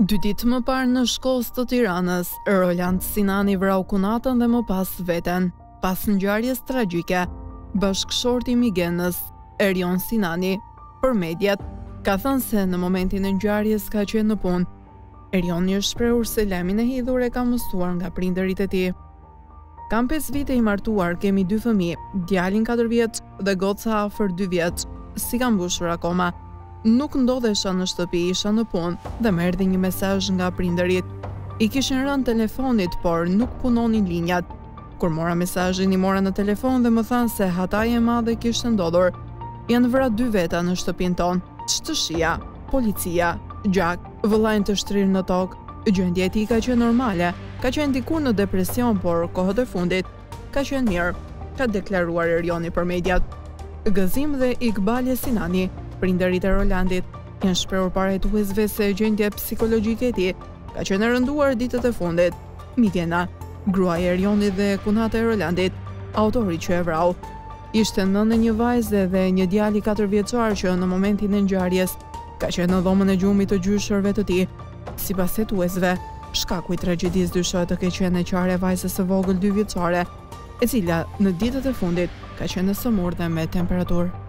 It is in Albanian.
Dy ditë më parë në Shkozë të Tiranës, Roland Sinani vrau kunatën dhe më pas veten. Pas ngjarjes tragjike, bashkëshorti i Migenës, Erion Sinani, për mediat, ka thënë se në momentin e ngjarjes ka qenë në punë. Erioni është shprehur se lajmin e hidhur e ka mësuar nga prindërit e tij. Kam pesë vite i martuar, kemi dy fëmijë, djalin katër vjeç dhe goca afër dy vjeç. S'i ka mbushur akoma. Nuk ndodhesha në shtëpi, isha në punë dhe më erdhi një mesazh nga prindërit. I kishin rënë telefonit, por nuk punonin linjat. Kur mora mesazhin, i mora në telefon dhe më thanë se hataja e madhe kishte ndodhur. Janë vra dy veta në shtëpinë tonë. Ç'të shija? Policia. Gjak. Vëllain të shtrirë në tokë. Gjendja e tij ka qenë normale, ka qenë dikur në depresion, por kohët e fundit ka qenë mirë, ka deklaruar Erioni për mediat. Gëzim dhe Ikbale Sinani, prindërit e Rolandit, janë shprehur para hetuesve se gjendja psikologjike e tij ka qenë e rënduar ditët e fundit. Migena, gruaja e Erionit dhe kunata e Rolandit, autorit që e vrau, ishte nënë e një vajze dhe një djali katër vjeçar që në momentin e ngjarjes ka qenë në dhomën e gjumit të gjyshërve të tij. Sipas hetuesve, shkaku i tragjedisë dyshohet të ketë qenë e qara e vajzës së vogël dy vjeçare, e cila në ditët e fundit ka qenë e sëmurë dhe me temperaturë.